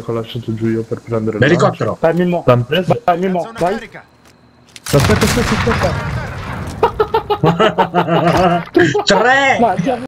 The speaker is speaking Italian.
che ho lasciato giù io per prendere L'elicottero. Fammi mo. l'han preso? Fammi mo. Vai. Aspetta, aspetta, aspetta. Tre! Ma cioè,